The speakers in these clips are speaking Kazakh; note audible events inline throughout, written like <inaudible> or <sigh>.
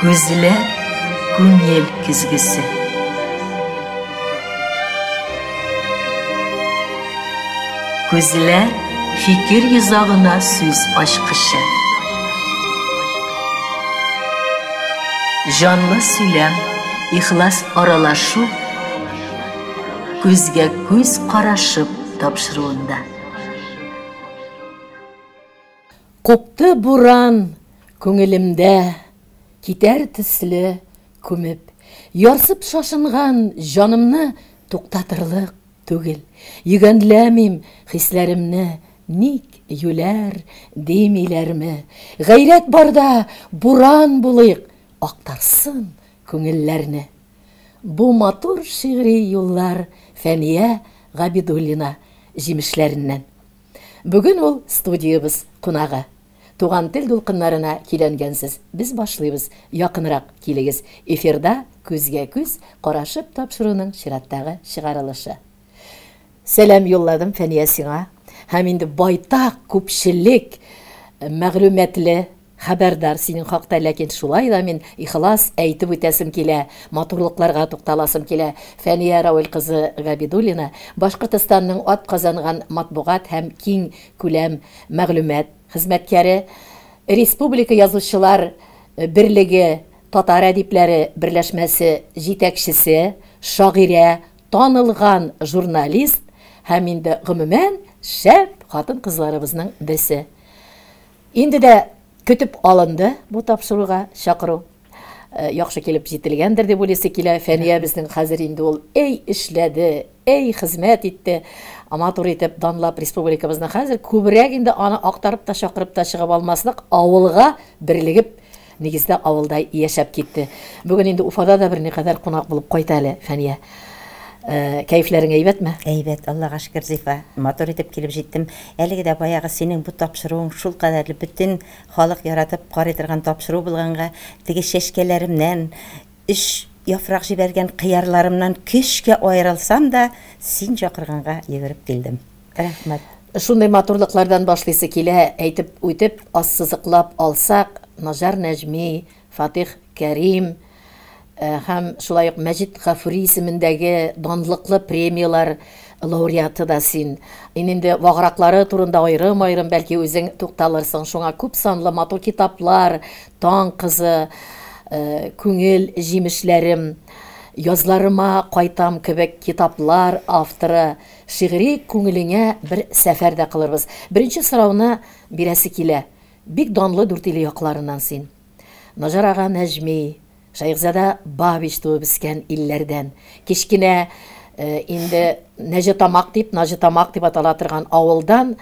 көзілер көңел күзгісі көзілер фикір юзағына сөз ашқышы. Жанлы сөйлем ихлас аралашу көзге көз қарашып тапшыруында. Қопты буран көңілімді кетер тіслі көміп ярсып шашынған жанымны тоқтатырлық түгіл. Егенләмим хисләремне ник юләр демейләрме? Ғайрәт барда буран булыйк актарсын күңелләрне. Бу матур шигъри юллар фәния ғабидуллина җимешләреннән. Бүген ул студиябыз кунагы. Туган тел дулкыннарына киләнгәнсез. Без башлыйбыз. Якынрак килегез. Эфирда күзгә күз карашып тапшыруның чираттагы чыгарылышы. Сәлам юлладым Фәния сиңа. Һәм инде байтак күпчелек мәгълүматлы хәбәрдар синең хакта, ләкин шулай да мин ихлас әйтеп үтәсем килә, матурлыкларга тукталасым килә. Фәния Рауил кызы Габидуллина Башкортостанның ат казанган матбугат һәм киң күләм мәгълүмат хезмәткәре, Республика язучылар берлеге татар әдипләре берләшмәсе җитәкчесе, шагыйрә, танылган журналист һәм инде гомумән шәп хатын-кызларыбызның берсе. Инде дә көтіп алынды бұл тапшыруға шақыру ә, яхшы килеп җителгәндер дип уйлыйсы килә. Фәния безнең хәзер инде ул әй эшләде әй хезмәт итте матур итеп данлап республикабызны хәзер күбрәк инде аны актарып та чакырып та чыгып алмаслык авылга берлегеп нигездә авылда яшәп китте бүген инде уфада да берникадәр кунак булып кайта әле фәния. Э, кәйфләрең әйбәтме? Әйбәт аллаға шөкөр зифа. Матур итеп килеп җиттем әлеге дә баягы синең бу тапшыруың шул кадәрле бөтен халык яратып карый торган тапшыру булганга теге чәчкәләремнән өч яфрак җибәргән кыярларымнан көчкә аерылсам да син чакырганга йөгереп килдем рәхмәт шундай матурлыклардан башлыйсы килә әйтеп үтеп ассызыклап алсак нажар нәҗми фатих кәрим һәм шулай ук Мәҗит Гафури исемендәге данлыклы премиялар лауреаты да син. Инде вагыраклары турында айрым-айрым бәлки үзең тукталырсың. Шуңа күп санлы матур китаплар, Таң кызы, күңел җимешләрем, язларыма кайтам кебек китаплар авторы, шигъри күңелеңә бер сәфәр дә кылырбыз. Беренче сорауны бирәсе килә. Бик данлы дүртиле якларыннан син. Нажар ага Нәҗми, Шайхзада Бабич туып үскән илләрдән. Кичкенә э, инде Нәҗетамак дип, Нәҗетамак дип атала торган авылдан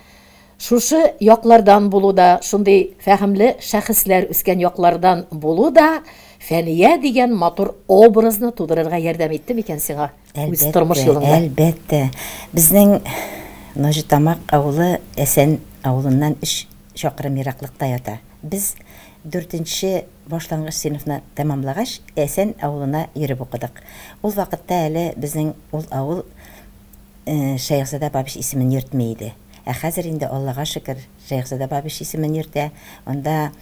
шушы яклардан булу да, шундый фәһемле шәхесләр үскән яклардан булу да Фәния дигән матур образны тудырырга ярдәм итте микән сиңа? Үз тормыш юлыңда. Әлбәттә. Безнең Нәҗетамак авылы Әсән авылыннан 3 чакрым ераклыкта ята. Без дүртенче башлангыч сыйныфны тәмамлагач әсән авылына йөреп укыдык ул вакытта әле безнең ул авыл э, шәйхзада бабиш исемен йөртмәй иде ә хәзер инде аллага шөкер шәйхзада бабиш исемен йөртә анда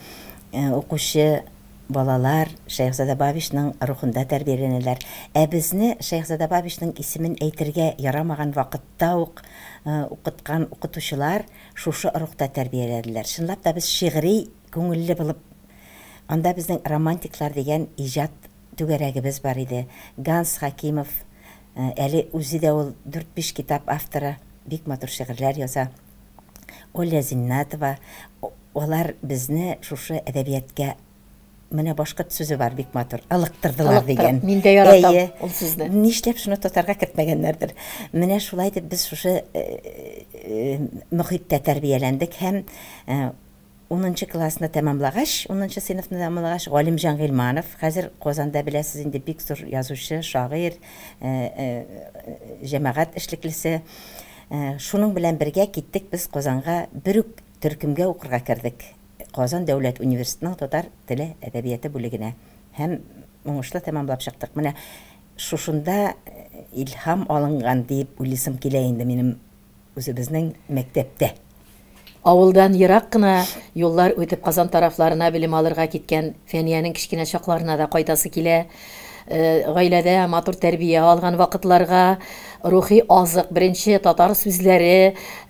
э, укучы балалар шәйхзада бабишның рухында тәрбияләнәләр. Ә безне шәйхзада бабишның исемен әйтергә ярамаган вакытта ук э, укыткан шушы рухта тәрбияләделәр чынлап та без шигъри күңелле булып анда безнең романтиклар дигән иҗат түгәрәгебез бар иде. Ганс хакимов э, әле үзе дә ул дүрт биш китап авторы. Бик матур шигырьләр яза оля зиннатова алар безне шушы әдәбиятка менә башкорт сүзе бар бик матур ылыктырдылар дигән. мин дә яратам ул сүзне. Нишләп шуны тотарга кертмәгәннәрдер? Менә шулай дип без шушы э, э, мөхиттә тәрбияләндек һәм унынчы классны тәмамлагач унынчы сыйныфны тәмамлагач галимҗан гыйльманов хәзер казанда беләсез инде бик зур язучы шагыйрь җәмәгать эшлеклесе. Шуның белән бергә киттек без казанга бер үк төркемгә укырга кердек. Казан дәүләт университетының татар теле әдәбияты бүлегенә һәм уңышлы тәмамлап чыктык. Менә шушында илһам алынган дип уйлыйсым килә инде минем үзебезнең мәктәптә. Авылдан ерак кына юллар үтеп Казан тарафларына белем алырга киткән Фәниянең кичкенә чакларына да кайтасы килә. Э, гаиләдә матур тәрбия алган вакытларга, рухи азык, беренче татар сүзләре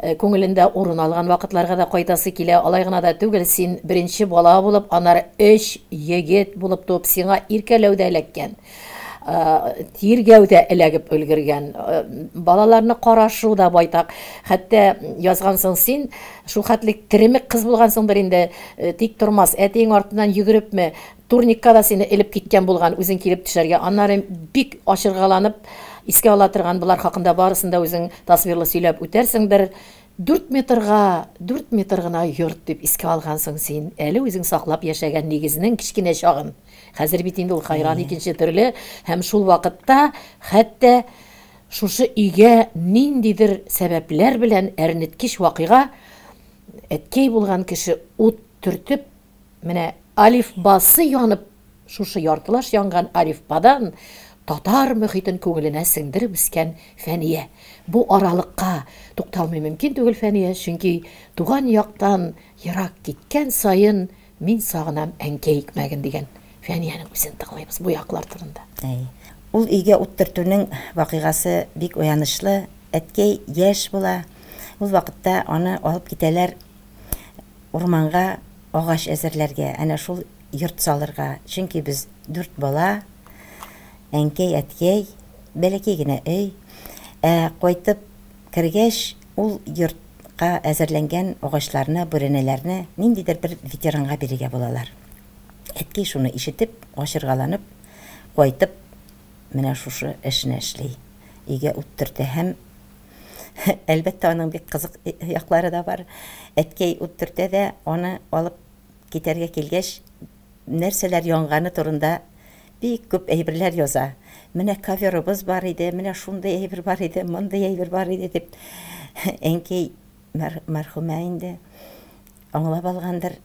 э, күңелендә урын алган вакытларга да кайтасы килә. Алай гына да түгел, син беренче бала булып, аннары өч егет булып туып, сиңа иркәләүдә эләккән. Э, тиргәүдә эләгеп өлгергән балаларны карашу да байтак хәтта язгансың син шул хәтлек теремек кыз булгансыңдыр инде тик тормас әтиң артыннан йөгерепме турникка да сине элеп киткән булган үзең килеп төшәргә аннары бик ачыргаланып искә ала торган болар хакында барысын да үзең тасвирлы сөйләп үтәрсеңдер дүрт метрга дүрт метр гына йорт дип искә алгансың син әле үзең саклап яшәгән нигезенең кичкенә чагын хәзер бит инде ул хайран икенче төрле һәм шул вакытта хәтта шушы өйгә ниндидер сәбәпләр белән әрнеткеч вакыйга әткәй булган кеше ут төртеп менә алифбасы янып шушы яртылаш янган алифбадан татар мөхитен күңеленә сеңдереп үскән фәния. Бу аралыкка тукталмый мөмкин түгел фәния чөнки туган яктан ерак киткән сайын мин сагынам әнкәй икмәген дигән фәниянең үзен тыңлайбыз бу яклар турында. Ул өйгә ут төртүнең вакыйгасы бик уянышлы әткәй яшь була. Ул вакытта аны алып китәләр урманга агач әзерләргә әнә шул йорт салырга чөнки без дүрт бала әнкәй әткәй бәләкәй генә өй ә кайтып кергәч ул йортка әзерләнгән агачларны бүрәнәләрне ниндидер бер ветеранга бирергә булалар әткәй шуны ишетеп ачыргаланып кайтып менә шушы эшне эшли өйгә ут төртә һәм <laughs> әлбәттә аның бик кызык яклары да бар әткәй ут төртә дә аны алып китәргә килгәч нәрсәләр янганы турында бик күп әйберләр яза менә коверыбыз бар иде менә шундый әйбер бар иде мондый әйбер бар иде дип <laughs> әнкәй мәрхүмә инде аңлап алгандыр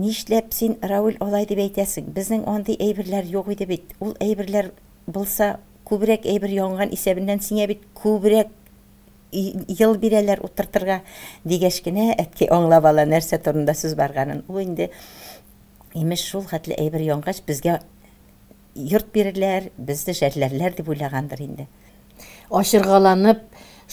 нишләп син Рауль алай дип әйтәсең? Безнең андый әйберләр юк иде бит. Ул әйберләр булса, күбрәк әйбер янган исәбеннән сиңа бит күбрәк ел бирәләр утыртырга дигәч кенә әткәй аңлап ала нәрсә турында сүз барганын. Ул инде имеш шул хәтле әйбер янгач безгә йорт бирерләр, безне шәрләрләр дип уйлагандыр инде. Ашыргаланып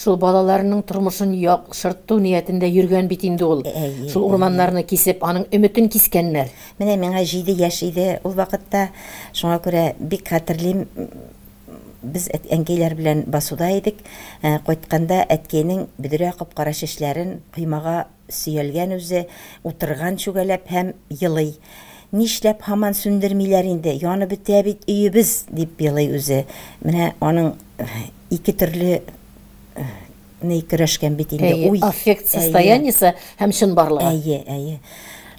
шул балаларының тормышын яхшырту ниятендә йөргән бит инде ул. Шул урманнарны кисеп, аның өмөтен кискәннәр. Менә миңа 7 яшь иде. Ул вакытта шуңа күрә бик хәтерлим без әнкәйләр белән басуда идек. Кайтканда әткәйнең бөдрә капкара чәчләрен коймага сөялгән үзе, утырган чүгәләп һәм елый. Нишләп һаман сүндермиләр инде? Яны бетә бит өебез дип елый үзе. Менә аның ике төрле ни көрәшкән бит инде уй аффект состояниесе һәм чынбарлыгы әйе әйе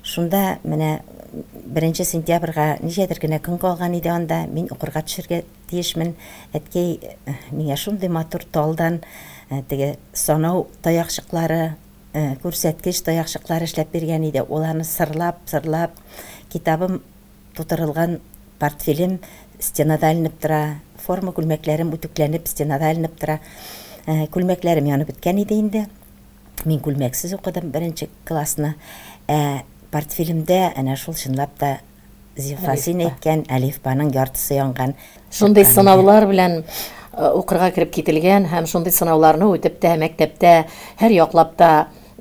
шунда менә беренче сентябрьгә ничәдер генә көн калган иде анда мин укырга төшәргә тиешмен. Әткәй миңа шундый матур талдан теге санау таякчыклары күрсәткеч таякчыклар эшләп биргән иде. Ул аны сырлап сырлап китабым тутырылган портфелем стенада иленеп тора форма күлмәкләрем үтүкләнеп стенада иленеп тора. Э, күлмәкләрем янып беткән иде инде. Мин күлмәксез укыдым беренче классны. Ә портфелемдә әнә шул чынлап та зифасин әйткән әлифбаның яртысы янган шундый сынаулар белән укырга кереп кителгән һәм шундый сынауларны үтеп тә мәктәптә һәр яклап та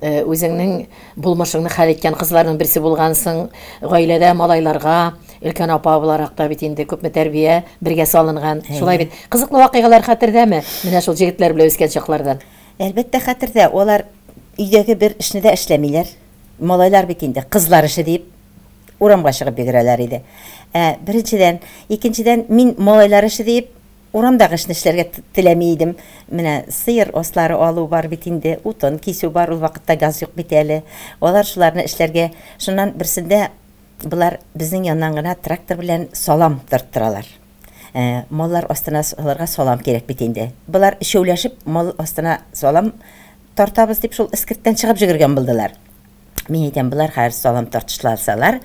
э, үзеңнең булмышыңны хәл иткән кызларның берсе булгансың гаиләдә малайларга өлкән апа буларак та бит инде күпме тәрбия бергә салынган. Шулай бит. Кызыклы вакыйгалар хәтердәме? Менә шул җегетләр белән үскән чаклардан. Әлбәттә хәтердә. Алар өйдәге бер эшне дә эшләмиләр. Малайлар кызлар эше дип урамга чыгып йөгерәләр иде ә, беренчедән икенчедән мин малайлар эше дип урамдагы эшне эшләргә теләми идем менә сыер ослары алу бар бит инде утын кисү бар ул вакытта газ юк бит әле алар шуларны эшләргә шуннан берсендә Бұлар біздің яннан гына трактор белән салам тарттыралар. Ә, маллар астына салырга салам керек бит инде. Булар өчәүләшеп мал астына салам тартабыз дип шул искерттән чыгып җигергән булдылар. Мин әйтәм, булар хәзер салам тартышларсалар,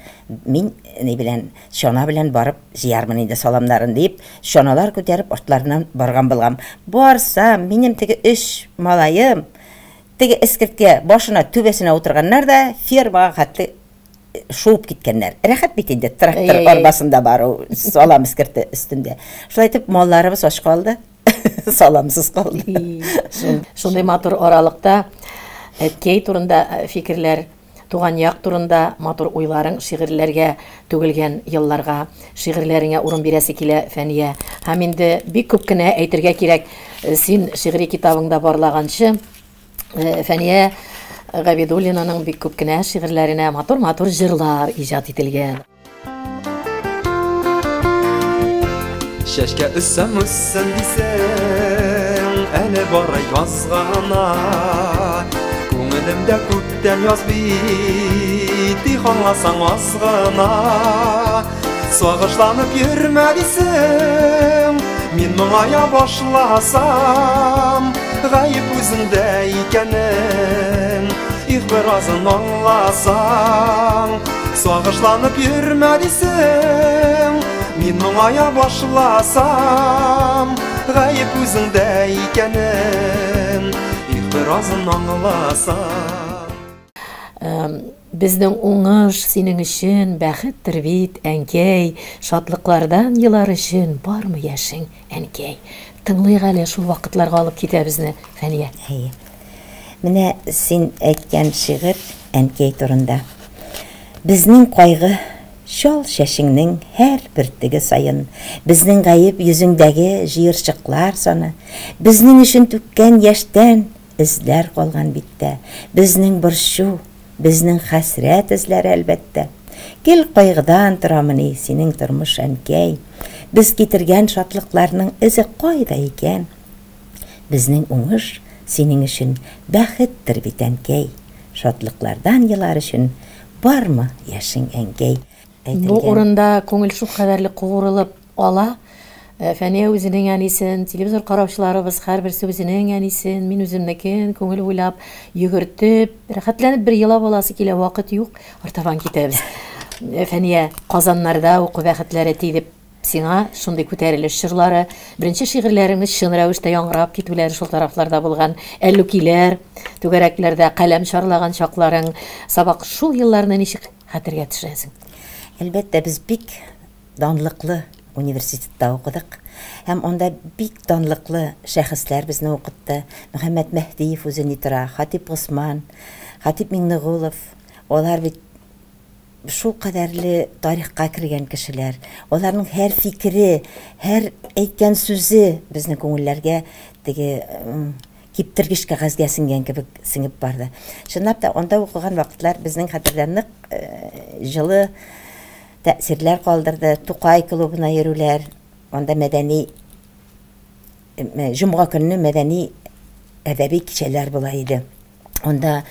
мин ни белән шона белән барып җыярмын инде саламнарын дип, шоналар күтәреп артларыннан барган булгам. Барса, минем теге эш малайым теге эскерткә башына түбәсенә утырганнар да фермага хәтле шуып киткәннәр. Рәхәт бит инде трактор арбасында бару салам эскерте өстендә шулай итеп малларыбыз ач калды <laughs> саламсыз калды. Шундай матур аралыкта әткәй турында э, фикерләр, туган як турында матур уйларың шигырьләргә түгелгән елларга, шигырьләреңә урын бирәсе килә Фәния. Һәм инде бик күп кенә әйтергә кирәк. Э, Син шигъри китабыңда барлаганчы, э, Фәния Габидуллинаның бик күп кенә шигырьләренә матур-матур җырлар иҗат ителгән. Шәшкә өссәм үссәм дисәң, әле бары язгана. Күңелемдә күптән яз бит, иханласаң аз гына. Сагышланып йөрмә дисәң, мин моңая башласам, гаеп үзеңдә икәнен, их беразын аңласаң. Сагышланып йөрмә дисәң, Мин моңая башласам, гаеп үзеңдә икәнен, их беразын аңласам. Эм, Безнең уңыш синең өчен бәхеттер бит, әнкәй, шатлыклардан елар өчен бармы яшең, әнкәй? Тыңлыйк әле шул вакытларга алып китә безне, Фәния. Әйе. Менә син әйткән шигырь әнкәй турында. Безнең кайгы шал шәшеңнең һәр бер теге сайын, безнең гаеп йөзеңдәге җыерчыклар саны, безнең өчен түккән яшьтән эзләр калган биттә, безнең борчу, безнең хәсрәт эзләре әлбәттә. Кил кайгыдан торамыни синең тормыш әнкәй, без китергән шатлыкларның эзе кайда икән? Безнең уңыш синең өчен бәхеттер бит әнкәй. Шатлыклардан елар өчен бармы яшең әнкәй? Бу Әйтелгән. урында күңел шул кадәрле куырылып ала. Фәния үзенең әнисен, телевизор караучыларыбыз һәрберсе үзенең әнисен, мин үземнекен күңел уйлап, йөгертеп, рәхәтләнеп бер елап аласы килә, вакыт юк, артабан китәбез. Фәния Казаннарда уку бәхетләре тидеп сиңа шундый күтәрелеш җырлары, беренче шигырьләреңез чын рәвештә яңгырап китүләре шул тарафларда булган, әллүкиләр, түгәрәкләрдә каләм чарлаган чакларың, сабак шул елларны ничек хәтергә төшерәсең? Әлбәттә без бик данлыклы университетта укыдык. Һәм анда бик данлыклы шәхесләр безне укытты. Мөхәммәд Мәһдиев үзе ни тора, Хатип Госман, Хатип Миңнегулов. Алар бит шул кадәрле тарихка кергән кешеләр. Аларның һәр фикере, һәр әйткән сүзе безнең күңелләргә теге м, киптергеч кәгазьгә сеңгән кебек сеңеп барды. Чынлап та анда укыган вакытлар безнең хәтердә нык э, җылы тәэсирләр калдырды. Тукай клубына йөрүләр, анда мәдәни җомга көнне мәдәни әдәби кичәләр була иде. Анда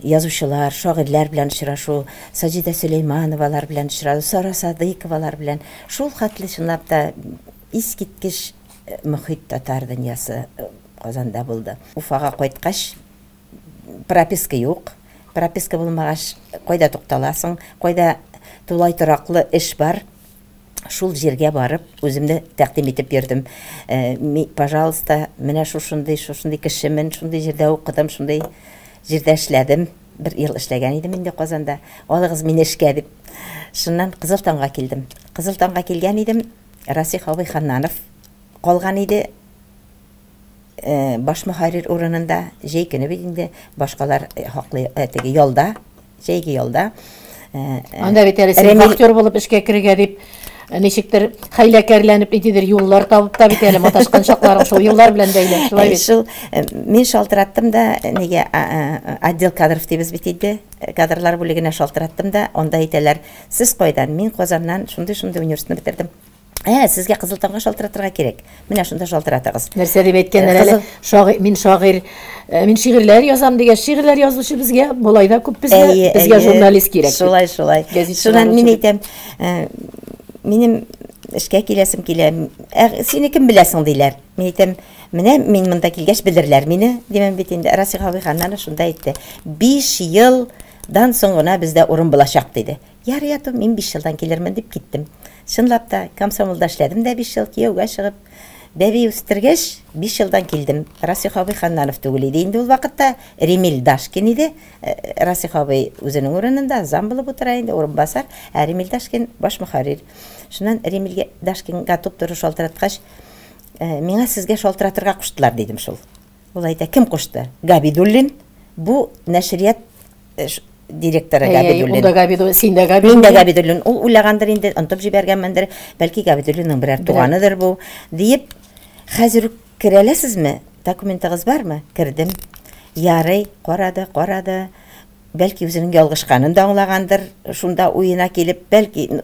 язучылар, шагыйрьләр белән очрашу, Саҗидә Сөләймановалар белән очрашу, Сара Садыйковалар белән шул хәтле чынлап та искиткеч э, мөхит татар дөньясы э, Казанда булды. Уфага кайткач прописка юк. Прописка булмагач, кайда тукталасың, кайда тулай тораклы эш бар. Шул җиргә барып, үземне тәкъдим йөрдем. Э, ми- пожалуйста, менә шушындый, шушындый кешемен, шундый җирдә укыдым, шундый җирдә эшләдем. Бер ел эшләгән идем инде Казанда. Алыгыз мине эшкә дип. Шуннан Кызылтанга килдем. Кызылтанга килгән идем. Расих Абый Ханнанов калган иде э, баш мөхәррир урынында җәй көне бит инде башкалар э, хаклы э, теге ялда җәйге ялда Анда бит әле актер булып эшкә керергә дип э, ничектер хәйләкәрләнеп нидер юллар табып та бит әле маташкан чакларың шул юллар белән бәйле. Шулай бит. шул э, мин шалтыраттым да э, неге отдел кадров дибез бит инде Э, кадрлар бүлегенә шалтыраттым да анда әйтәләр сез кайдан мин казаннан шундый шундый университетны бетердем ә сезгә кызылтанга шалтыратырга кирәк менә шунда шалтыратыгыз Нәрсә дип әйткәннәр Э, әле? кызыл- Шагыйрь, мин шагыйрь, э, мин шигырьләр язам дигән шигырьләр язучы безгә болай да Әйе, безгә әйе. журналист кирәк. Шулай, шулай. Әйтәм, ә, минем эшкә киләсем килә. Ә, сине кем беләсең диләр. Мин әйтәм, менә мин монда килгәч белерләр мине, димәм бит инде. Расих абый ханнаны шунда әйтте. 5 елдан соң гына бездә урын булачак диде. Яр ятым, мин 5 елдан килермен дип киттем. Чынлап та комсомолда эшләдем дә 5 ел кияүгә чыгып бәби үстергәч биш жылдан килдем. Расих абый ханнанов түгел иде. Инде ул вакытта ремил дашкин иде. Э, расих абый үзенең урынында зам булып утыра инде урынбасар. Ә ремил дашкин баш мөхәррир. Шуннан ремилгә дашкинга туп туры шалтыраткач «Э, миңа сезгә шалтыратырга куштылар дидем шул. Ул әйтә кем кушты габидуллин. Бу нәшрият директоры габидуллин Унда Габиду, син дә Мин Габиду. дә Габидуллин, ул уйлагандыр инде, онтып җибәргәнмендер, бәлки Габидуллинның берәр туганыдыр бу, диеп, хәзер үк керәләсезме? Документыгыз бармы? Кердем. Ярый, карады, карады. Бәлки үзенең ялгышканын да аңлагандыр, шунда уена килеп, бәлки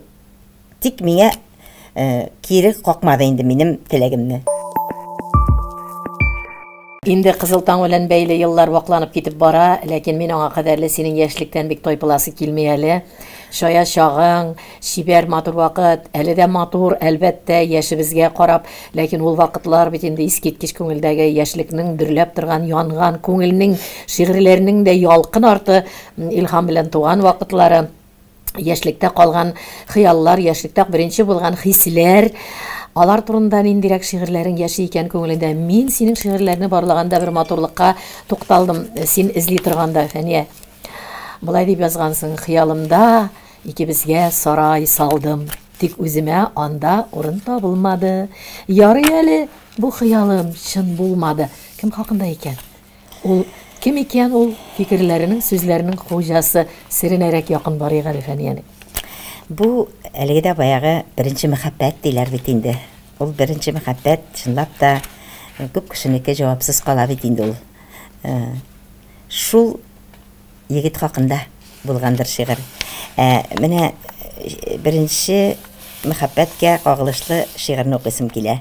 тик миңа э, кире какмады инде минем теләгемне. Инде Кызыл таң белән бәйле еллар вакланып китеп бара, ләкин мин аңа кадәрле синең яшьлектән бик тайпыласы килми әле. Шая чагың, шибәр матур вакыт, әле дә матур, әлбәттә, яшебезгә карап, ләкин ул вакытлар бит инде искиткеч күңелдәге яшьлекнең дөрләп торган, янган күңелнең, шигырьләрнең дә ялкын арты илһам белән туган вакытлары. яшьлектә калган хыяллар, яшьлектә беренче булган хисләр, алар турында ниндирәк шигырьләрең яши икән күңелендә. Мин синең шигырьләрне барлаганда бер матурлыкка тукталдым. Син эзли торганда, Фәния. Булай дип язгансың, хыялымда икебезгә сарай салдым. Тик үземә анда урын табылмады. Ярый әле бу хыялым чын булмады. Кем хакында икән? Ул кем икән ул фикерләренең, сүзләренең хуҗасы? Серенәрәк якын барыйк әле Фәнияне. Бу әлеге дә баягы беренче мәхәббәт диләр бит инде. Ул беренче мәхәббәт чынлап та э, күп кешенеке җавапсыз кала бит инде. Э, Шул егет хакында булгандыр шигырь. Ә, менә э, беренче мәхәббәткә кагылышлы шигырьне укыйсым килә.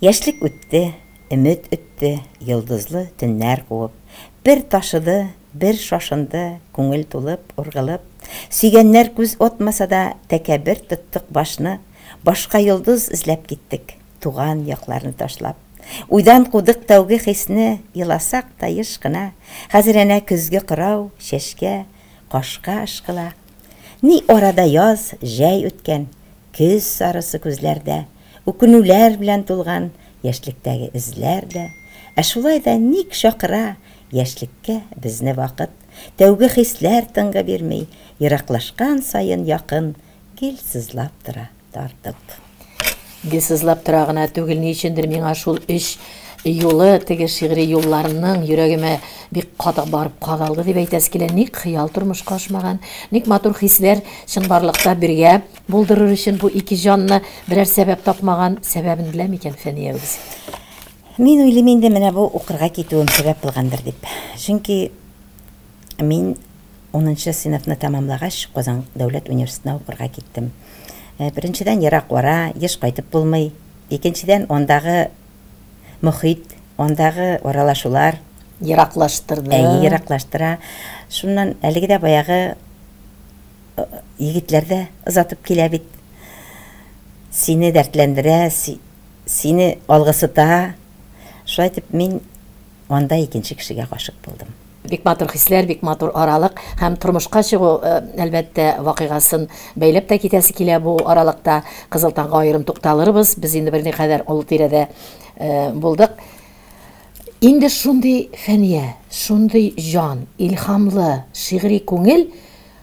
Яшьлек үтте, өмет үтте, йолдызлы төннәр куып. Бер ташыды, бер шашынды, күңел тулып, ургылып. Сөйгәннәр күз отмаса да, тәкәббер тоттык башны, башка йолдыз эзләп киттек, туган якларны ташлап. Уйдан кудык тәүге хисне, еласак та еш кына, хәзер әнә көзге кырау, чәшкә, кашка ашкыла. Ни арада яз, жәй үткән, көз сарысы күзләрдә, үкенүләр белән тулган яшьлектәге эзләр дә. Ә да ник шакыра яшьлеккә безне вакыт, тәүге хисләр тыңга бирмей, ераклашкан сайын якын, кил сызлап тора тартып. Гел сызлап тора гына түгел, ни өчендер миңа шул өч юлы теге шигъри юлларның йөрәгемә бик катык барып кадалды дип әйтәсе килә. Ник хыял тормышка ашмаган, ник матур хисләр чынбарлыкта бергә булдырыр өчен бу ике җанны берәр сәбәп тапмаган сәбәбен беләм икән Фәния уйлыйм инде менә бу укырга китүем сәбәп булгандыр дип. Чөнки мин 10 сыйныфны тәмамлагач Казан дәүләт университетына укырга киттем. Ә, Беренчедән ерак бара, еш кайтып булмый. Икенчедән ондагы мөхит, ондагы аралашулар Ераклаштырды. әйе ераклаштыра. Шуннан әлеге дә баягы э, егетләрдә озатып килә бит. Сине дәртләндерә, си, сине алгысыта. Шулай итеп мин анда икенче кешегә гашык булдым. Бик матур хисләр, бик матур аралык һәм тормышка чыгу э, әлбәттә вакыйгасын бәйләп тә китәсе килә бу аралыкта. Кызыл таңга аерым тукталырбыз. Без инде бер никадәр ул тирәдә э, булдык. Инде шундый фәния, шундый жан, илһамлы, шигъри күңел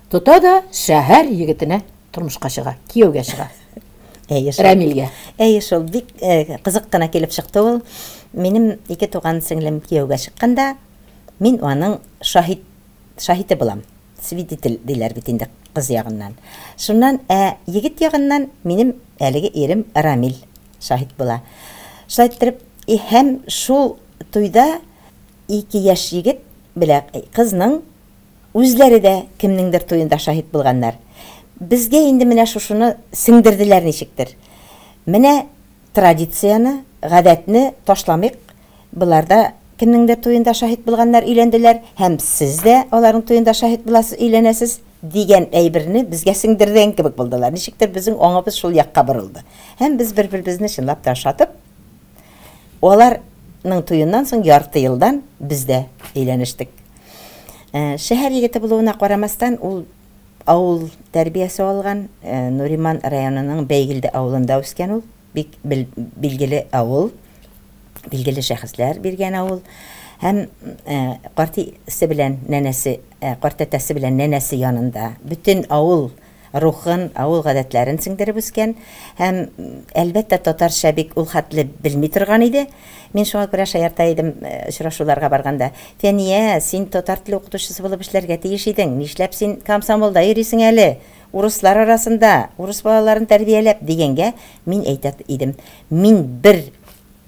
тота да шәһәр егетенә тормышка чыга, кияүгә чыга. <laughs> Әйе, шул. Рәмилгә. Әйе, шул бик э, кызык кына килеп чыкты ул. Минем ике туган сеңлем кияүгә чыкканда, мин аның шаһит шаһиты булам. Свидетель диләр бит инде кыз ягыннан. Шуннан ә егет ягыннан минем әлеге ирем Рамил. Шулай итеп, и һәм шул туйда ике яшь егет белә кызның үзләре дә кемнеңдер туенда шаһит булганнар. Безгә инде менә шушыны сеңдерделәр ничектер. Менә традицияны, гадәтне ташламыйк. Булар да кемнеңдер туенда шаһит булганнар һәм сез дә аларның туенда шаһит буласыз, өйләнәсез дигән әйберне безгә сеңдергән кебек булдылар. Ничектер безнең аңыбыз шул якка борылды. Һәм без бер-беребезне чынлап та шатып, аларның туеннан соң ярты елдан без дә. Ә, Шәһәр егете булуына карамастан, ул авыл тәрбиясе алган, ә, Нуриман районының Бәйгелде авылында үскән ул, билгеле авыл билгеле шәхесләр биргән авыл һәм э, картисе белән нәнәсе э, картәтәсе белән нәнәсе янында бөтен авыл рухын, авыл гадәтләрен сеңдереп үскән һәм әлбәттә татарча бик ул хәтле белми торган иде. Мин шуңа күрә шаярта идем э, очрашуларга барганда. Фәния, син татар теле укытучысы булып эшләргә тиеш идең. Нишләп син комсомолда йөрисең әле? Урыслар арасында, урыс балаларын тәрбияләп дигәнгә мин әйтә идем. Мин бер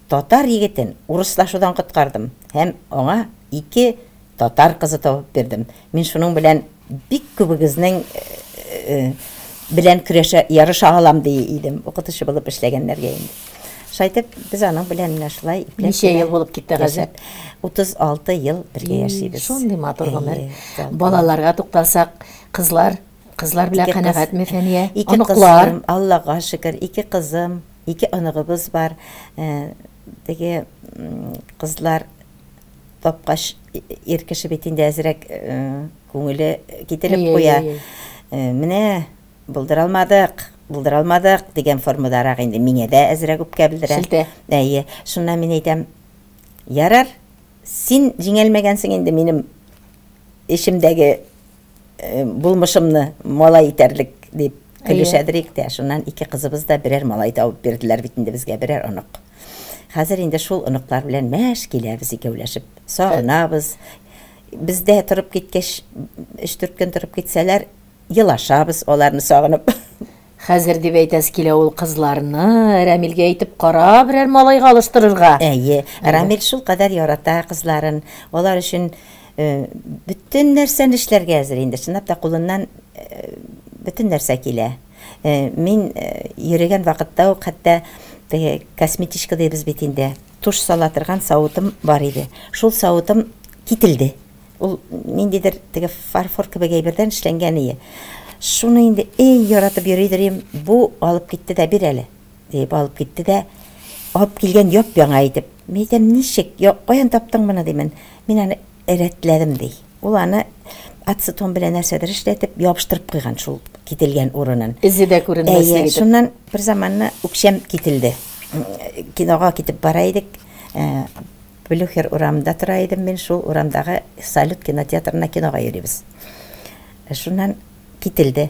татар егетен урыслашудан коткардым һәм аңа ике татар кызы табып бирдем. Мин шуның белән бик күбегезнең э, белән көрәшә ярыша алам ди идем укытучы булып эшләгәннәргә инде. Шайтып без аның белән менә шулай Ничә ел булып китте хәзер? яшәп, 36 ел бергә яшибез. Шундый матур гомер. Балаларга тукталсак, кызлар, кызлар белән Ике кыз- канәгатьме Фәния? Ике Оныклар. кызым, Аллага шөкер, ике кызым, ике оныгыбыз бар. Теге м, кызлар тапкач ир кеше бит инде әзрәк күңеле кителеп Әйе, куя. әйе, әйе. Э, Менә булдыра алмадык, булдыра алмадык дигән формадарак инде миңә дә әзрәк үпкә белдерә. Әйе, шуннан мин әйтәм, ярар, син җиңелмәгәнсең инде минем эшемдәге э, булмышымны малай итәрлек дип көлешәдер тә. Шуннан ике кызыбыз да берәр малай табып бирделәр бит инде безгә берәр онык. Хәзер инде шул оныклар белән мәш киләбез икәүләшеп. Сагынабыз. Бездә торып киткәч, 3-4 көн торып китсәләр, елашабыз аларны сагынып. Хәзер дип әйтәс килә ул кызларны Рәмилгә әйтеп кара берәр малайга алыштырырга. Әйе, Рамил шул кадәр ярата кызларын. Алар өчен бөтен нәрсәне эшләргә әзер инде. Чынлап та кулыннан бөтен нәрсә килә. Мин э, йөрегән вакытта ук хәтта теге косметичка дибез бит инде. Туш сала торган савытым бар иде. Шул савытым кителде. Ул ниндидер теге фарфор кебек әйбердән эшләнгән ие. Шуны инде эй яратып йөридер идем. Бу алып китте дә бир әле. Дип алып китте дә алып килгән яп яңа итеп. Аны рәтләдем ди. Ул аны ацетон белән нәрсәдер эшләтеп ябыштырып куйган шул кителгән урынын. Изе дә күренмәс Әйе, шуннан бер заманны үкшәм кителде. Кинога китеп бара идек. Ә, Блюхер урамында тора идем мин шул урамдагы Салют кинотеатрына кинога йөрибез. Ә, Шуннан кителде.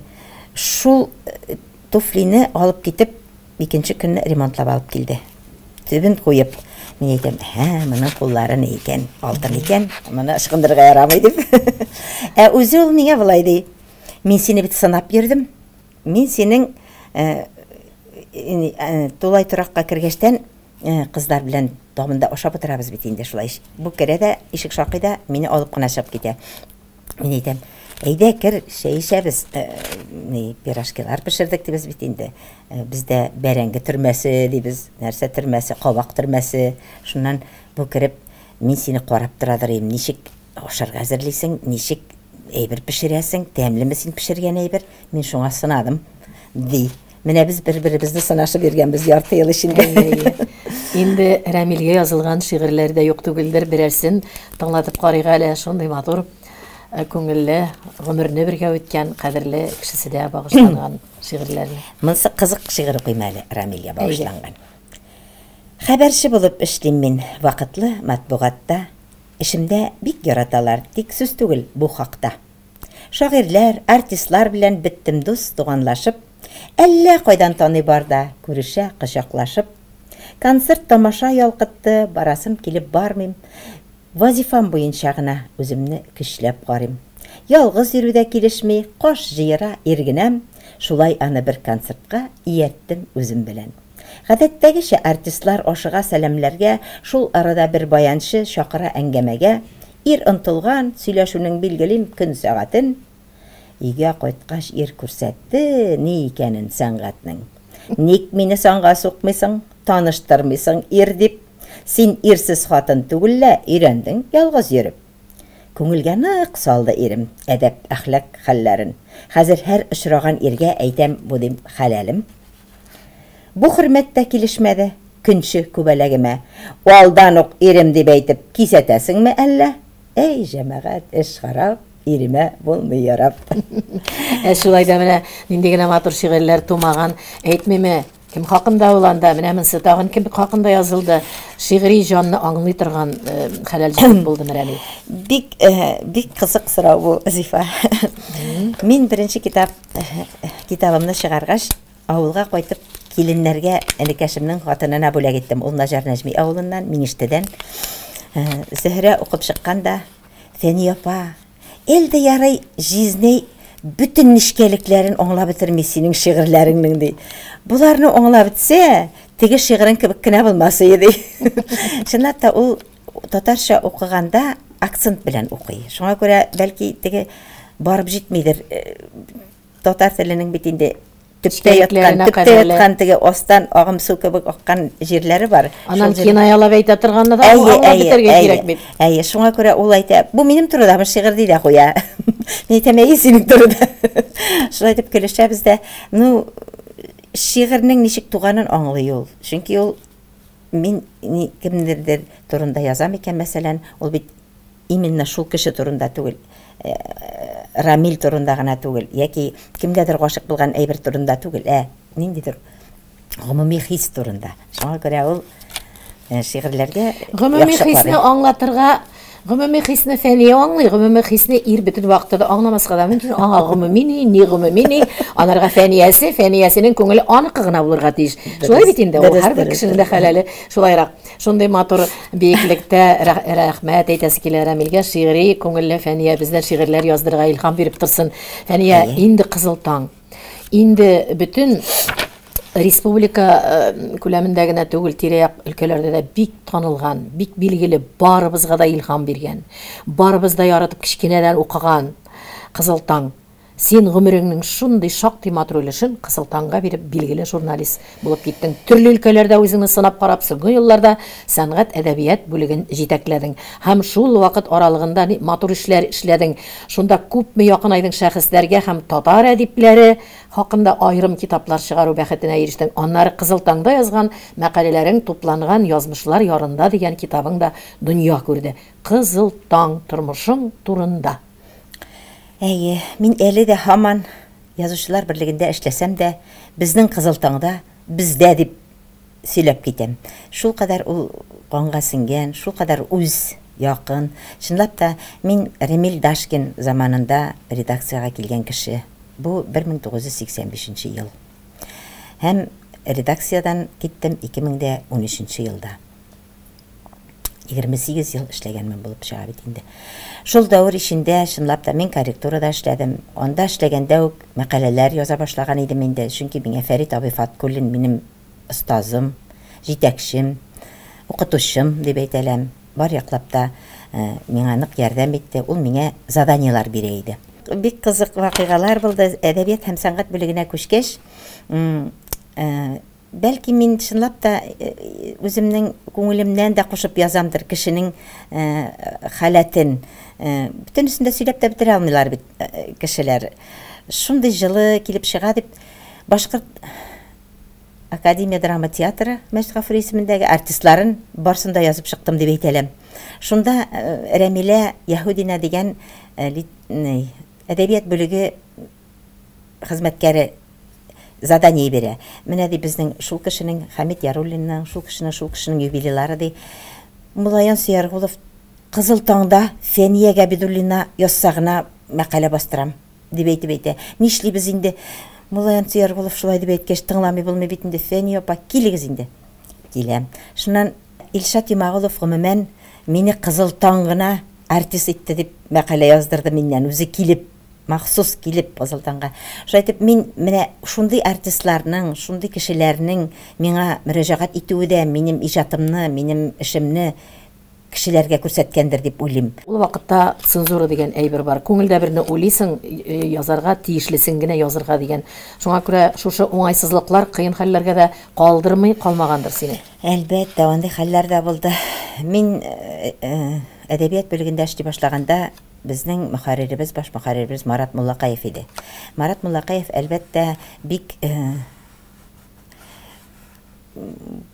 Шул э, туфлине алып китеп икенче көнне ремонтлап алып килде. Төбен куеп. Мин әйтәм, «Һә, моның куллары ни икән? Алтын икән. Моны ышкындырырга ярамый» дип. Ә миңа булай ди. Мин сине бит сынап йөрдем. Мин синең э, э, э, тулай торакка кергәчтән э, кызлар белән дамында ашап утырабыз бит инде шулай. Ишек шакый да мине алып чыгып китә. Мин әйтәм, әйдә кер, чәй эчәбез. Э, ни пирожкилар пешердек дибез бит инде. Э, Бездә бәрәңге төрмәсе дибез, нәрсә төрмәсе, кабак төрмәсе. Шуннан бу кереп, мин сине карап торадыр идем. Ничек ашарга әзерлисең, ничек әйбер пешерәсең, тәмлеме син пешергән әйбер? Мин шуңа сынадым. Ди. Менә без бер-беребезне сынашып йөргәнбез ярты ел эчендә. Инде Рәмилгә язылган шигырьләр дә юк түгелдер, берәрсен тыңлатып карыйк әле, шундый матур, э, күңелле, гомерне бергә үткән кадерле кешесе дә багышланган шигырьләрне. Монсы кызык шигырь укыйм әле Рамилгә багышланган. Хәбәрче булып эшлим мин вакытлы матбугатта. Эшемдә бик яраталар, тик сүз түгел бу хакта. Шагыйрьләр, артистлар белән беттем дус туганлашып, әллә кайдан таный барда, күрешә, кочаклашып. Концерт тамаша ялкытты, барасым килеп бармыйм. Вазифам буенча гына үземне көчләп карыйм. Ялгыз йөрүдә килешми, кош җыера шулай аны бер концертка ияттем үзем белән. Гадәттәгечә артистлар ашыга сәламләргә, шул арада бер баянчы чакыра әңгәмәгә, ир ынтылган, сөйләшүнең билгелим көн сәгатен, Өйгә кайткач ир күрсәтте ни икәнен сәнгатьнең. Ник мине санга сукмыйсың, таныштырмыйсың ир дип? Син ирсез хатын түгеллә, өйрәндең ялгыз йөреп. Күңелгә нык салды ирем әдәп әхлак хәлләрен. Хәзер һәр очраган иргә әйтәм бу дим хәләлем. Бу хөрмәттә килешмәде көнче күбәләгемә. Алдан ук ирем дип әйтеп кисәтәсеңме әллә? Әй җәмәгать, эш харап, иремә булмый ярап. <laughs> Ә шулай да менә нинди генә матур шигырьләр тумаган, әйтмиме, Кем хакында ул анда? Менә монсы тагын кем хакында язылды? Шигъри җанны аңлый торган хәләл җан булды Мәрәли. Бик бик кызык сорау бу, Зифа. Мин беренче китап китабымны чыгаргач, авылга кайтып киленнәргә энекәшемнең хатынына бүләк иттем. Ул Наҗар Нәҗми авылыннан, Миништедән. Э, Зөһрә укып чыкканда, Фәни апа, элде ярый жизней бүтін нишкәлекләрен аңлап бетерми синең шигырьләреңнең ди. Буларны аңлап бетсә, теге шигырың кебек кенә булмас иде. Чынлап та ул татарча укыганда акцент белән укый. Шуңа күрә бәлки теге барып. Э, Татар теленең бит инде төптә яткан, төптә яткан теге астан агым су кебек аккан җирләре бар. Анан Шул җир- кинаялап әйтә торганда да аңлап әйе, кирәк бит. әйе, шуңа күрә ул әйтә, бу минем турыдамы шигырь ди дә куя. Мин әйтәм, әйе, синең турыда. Шулай дип көлешәбез дә, ну, шигырьнең ничек туганын аңлый ул. Чөнки ул мин ни кемнәрдер турында язам икән, мәсәлән, ул бит именно шул кеше турында түгел. Рамил турында гына түгел, яки кемгәдер гашык булган әйбер турында түгел, ә ниндидер гомуми хис турында. Шуңа күрә ул шигырьләргә Гомуми хисне аңлатырга Гомуми хисне фәни аңлый, гомуми хисне ир бөтен вакытта да аңламаска да мөмкин. Аңа гомуми ни, ни гомуми ни, анарга фәниясе, фәниясенең күңеле аныкы гына булырга тиеш. Шулай бит инде, һәрбер дөрес, кешенең дә хәләле шулайрак. Шундый матур рәх- рәхмәт әйтәсе килә Рамилгә шигъри күңелле фәния бездән шигырьләр яздырырга илһам биреп торсын. Фәния, инде кызыл таң. Инде бөтен республика э, күләмендә генә түгел, тирә-як өлкәләрдә дә бик танылган, бик билгеле, барыбызга да илһам биргән, барыбыз да яратып кичкенәдән укыган Кызыл таң. Син гомереңнең шундый шактый матур өлешен Кызыл таңга биреп билгеле журналист булып киттең. Төрле өлкәләрдә үзеңне сынап карап, соңгы елларда сәнгать әдәбият бүлеген җитәкләдең. Һәм шул вакыт аралыгында ни- матур эшләр эшләдең. Шунда күпме якын айдың шәхесләргә һәм татар әдипләре хакында аерым китаплар чыгару бәхетенә ирештең. Аннары Кызыл таңда язган мәкаләләрең тупланган язмышлар ярында дигән китабың да дөнья күрде. Кызыл таң тормышың турында. Әйе, мин әле дә һаман язучылар берлегендә эшләсәм дә, безнең Кызыл таңда бездә дип сөйләп китәм. Шул кадәр ул канга шул кадәр үз якын. Чынлап та мин Ремил Дашкин заманында редакциягә килгән кеше. Бу 1985 ел. Һәм редакциядән киттем 2013 елда. 28 ел эшләгәнмен булып чыга бит инде. Шул дәвер ишендә чынлап та мин корректурада эшләдем. Анда эшләгәндә үк мәкаләләр яза башлаган идем инде. Чөнки миңа Фәрит абый Фаткуллин минем остазым, җитәкчем, укытучым дип әйтәләм. Бар яклап та э, миңа нык ярдәм итте. Ул миңа заданиялар бирә иде. Бик кызык вакыйгалар булды. Әдәбият һәм сәнгать бүлегенә күчкәч, э, бәлки мин чынлап та э, үземнең күңелемнән дә кушып язамдыр кешенең э, Бөтенесен дә сөйләп тә бетерә алмыйлар бит кешеләр. Шундый җылы килеп чыга дип башкорт Академия драма театры Мәҗит Гафури исемендәге артистларын барсын да язып чыктым дип әйтәләм. Шунда э, Рәмилә Яһудина дигән әдәбият бүлеге хезмәткәре задание бирә. Менә ди безнең шул кешенең Хәмит Яруллинның, шул кешенең, шул кешенең юбилейлары ди. Мулаян Сөяргулов Кызыл таңда Фәния Габидуллина язса гына мәкалә бастырам дип әйтеп әйтә. Нишлибез инде? Мулаян Сөяргулов шулай дип әйткәч тыңламый булмый бит инде. Фәния апа, килегез инде. Киләм. Шуннан Илшат Имагулов гомумән мине Кызыл таң артист итте дип мәкалә яздырды миннән үзе килеп махсус килеп Кызыл таңга. Шулай итеп мин менә шундый артистларның, шундый кешеләрнең миңа мөрәҗәгать итүе дә минем иҗатымны, минем эшемне кешеләргә күрсәткәндер дип уйлыйм. Ул вакытта цензура дигән әйбер бар. Күңелдә берне уйлыйсың, э, язарга тиешлесен генә язырга дигән. Шуңа күрә шушы уңайсызлыклар, кыен хәлләргә дә калдырмый калмагандыр сине. Әлбәттә, андый хәлләр дә булды. Мин э, э, әдәбият бүлегендә эшли башлаганда безнең мөхәрриребез, баш мөхәрриребез Марат Муллакаев иде. Марат Муллакаев әлбәттә бик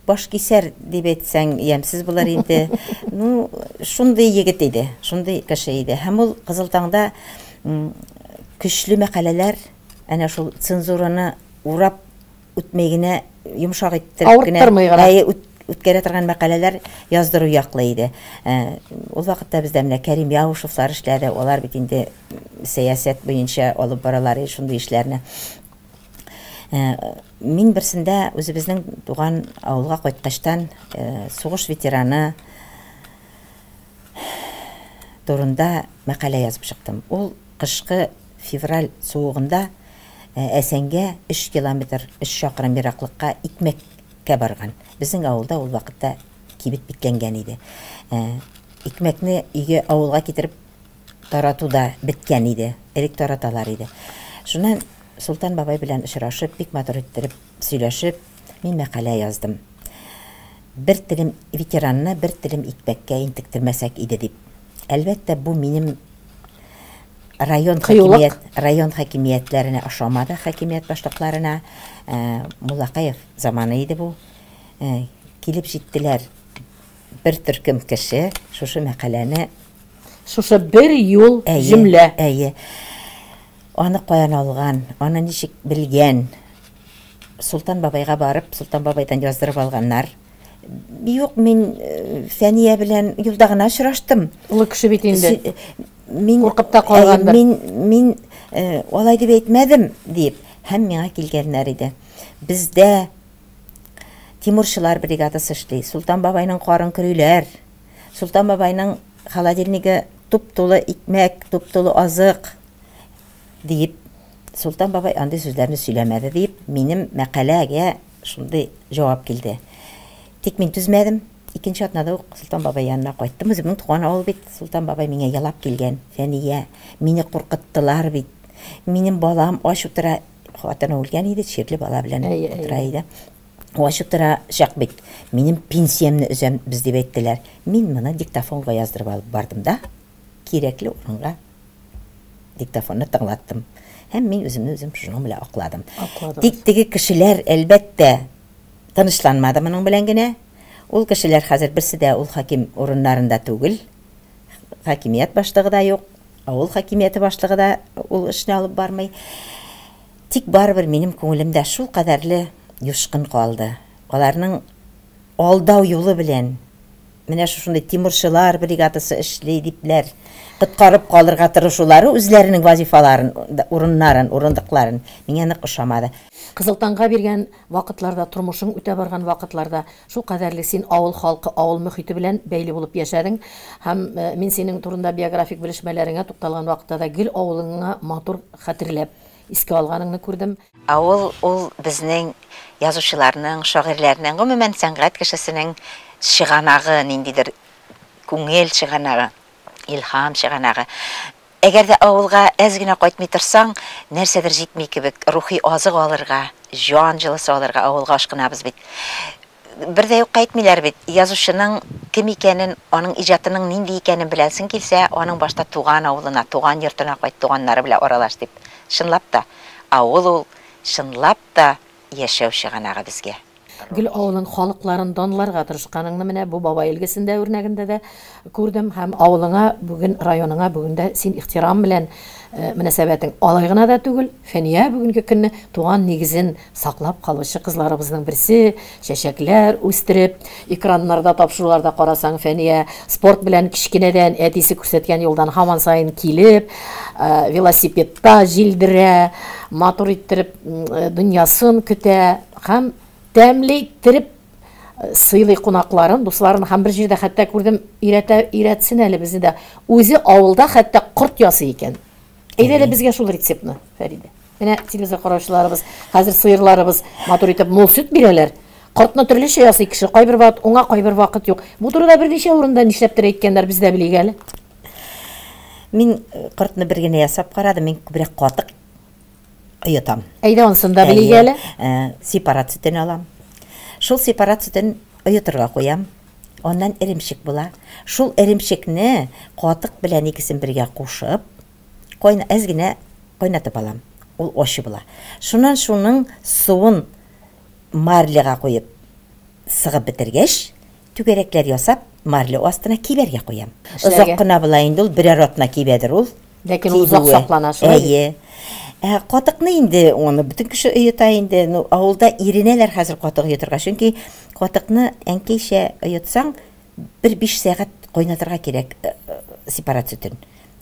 баш кисәр дип әйтсәң ямсыз булыр инде. <laughs> Ну, шундый егет иде, шундый кеше иде. Һәм ул Кызыл таңда көчле мәкаләләр, әнә шул цензураны урап үтмегенә йомшак иттереп үт- үткәрә торган мәкаләләр яздыру яклы иде. Ә, Ул вакытта бездә менә Кәрим Яушевлар эшләде. Алар бит инде сәясәт буенча алып баралар шундый эшләрне. Ә, Мин берсендә үзебезнең туган авылга кайткачтан ә, сугыш ветераны турында мәкалә язып чыктым. Ул кышкы февраль суыгында ә, Әсәнгә 3 километр, 3 чакрым ераклыкка икмәккә барган. Безнең авылда ул вакытта кибет биткәнгән иде. Икмәкне өйгә авылга китереп таратуда биткән иде. Элек тараталар. Шуннан Султан бабай белән очрашып, бик матур иттереп сөйләшеп, мин мәкалә яздым. Бер телем ветеранны бер телем икмәккә интектермәсәк иде дип. Әлбәттә, бу минем район хакимият район хакимиятләренә ошамады, хакимият башлыкларына. Муллакаев заманы иде бу. Килеп җиттеләр бер төркем кеше шушы мәкаләне Шушы бер юл җөмлә. Әйе. Аны каян алган, аны ничек белгән? Султан бабайга барып, Султан бабайдан яздырып алганнар. Юк, мин э, Фәния белән юлда гына очраштым. Улы кеше бит инде. Мин Куркып та калгандыр. Мин мин э, алай дип әйтмәдем дип һәм миңа килгәннәр иде. Бездә Тимурчылар бригадасы эшли. Султан бабайның карын көрүләр. Султан бабайның холодильниге туп-тулы икмәк, туп-тулы азык дип Султан бабай андый сүзләрне сөйләмәде дип минем мәкаләгә шундый җавап килде. Тик мин түзмәдем. Икенче атнада ук Султан бабай янына кайттым. Үземнең туган авыл бит. Султан бабай миңа ялап килгән. Фәния, мине куркыттылар бит. Минем балам аш утыра. Хатыны үлгән иде, чирле бала белән утыра иде. Аш утыра чак бит. Минем пенсиямны өзәм без дип әйттеләр. Мин моны диктофонга яздырып алып бардым да, кирәкле урынга диктофонны тыңлаттым. Һәм мин үземне үзем шуның белән акладым. Тик теге кешеләр әлбәттә тынычланмады моның белән генә. Ул кешеләр хәзер берсе дә ул хаким урыннарында түгел. Хакимият башлыгы да юк. Авыл хакимияте башлыгы да ул эшне алып бармый. Тик барыбер минем күңелемдә шул кадәрле юшкын калды. Аларның алдау юлы белән менә шушындай тимурчылар бригадасы эшли дипләр коткарып калырга тырышулары үзләренең вазифаларын, урыннарын, урындыкларын миңа нык ошамады. Кызылтанга биргән вакытларда, тормышың үтә барган вакытларда шул кадәрле син авыл халкы, авыл мөхите белән бәйле булып яшәдең һәм э, мин синең турында биографик белешмәләреңә тукталган вакытта да гел авылыңа матур хәтерләп искә алганыңны күрдем. Авыл ул безнең язучыларның, шагыйрьләрнең, гомумән сәнгать кешесенең чыганагы, ниндидер күңел чыганагы, илһам чыганагы. Әгәр дә авылга әз генә кайтмый торсаң, нәрсәдер җитми кебек, рухи азык алырга, җан җылысы алырга авылга ашкынабыз бит. Бер дә юк кайтмыйлар бит. Язучының кем икәнен, аның иҗатының нинди икәнен беләсең килсә, аның башта туган авылына, туган йортына кайт, туганнары белән аралаш дип. Чынлап та, авыл ул чынлап та яшәү чыганагы безгә. Гел авылың халыкларын данларга тырышканыңны менә бу бабай илгесендә үрнәгендә дә күрдем һәм авылыңа бүген районыңа бүген дә син ихтирам белән э, мөнәсәбәтең алай гына да түгел. Фәния бүгенге көнне туган нигезен саклап калучы кызларыбызның берсе чәчәкләр үстереп экраннарда тапшыруларда карасаң Фәния спорт белән кичкенәдән әтисе күрсәткән юлдан һаман саен килеп э, велосипедта җилдерә матур иттереп э, дөньясын көтә һәм тәмле иттереп э, сыйлый кунакларын, дусларын һәм бер җирдә хәтта күрдем, өйрәтә, өйрәтсен әле безне дә. Үзе авылда хәтта корт ясый икән. Әйдә дә безгә шул рецептны, Фәриде. Менә телевизор караучыларыбыз, хәзер сыерларыбыз матур итеп мул сөт бирәләр. Кортны төрлечә ясый кеше, кайбер вакыт уңа, кайбер вакыт юк. Бу турыда берничә урында нишләптер әйткәннәр, без дә белик әле. Мин э, кортны бер генә ясап карадым, мин күбрәк катык ыйтам. Әйдә анысын да белик Әйе, әле. э, Сепарат сөтен алам. Шул сепарат сөтен ыйтырга куям. Оннан эремшек була. Шул эремшекне катык белән икесен бергә кушып, койна әз генә кайнатып алам. Ул ошы була. Шуннан шуның суын марлега куеп сыгып бетергәч, түгәрәкләр ясап, марле астына кибәргә куям. Озак кына була инде ул, берәр атна кибәдер ул. Ләкин ул озак саклана, шулай? Әйе. Ә катыкны инде оны бөтен кеше ыйыта инде. Ну авылда иренәләр хәзер катык ыйытырга. Чөнки катыкны әнкәйчә ыйытсаң, бер 5 сәгать кайнатырга кирәк э, э, сепарат сөтен.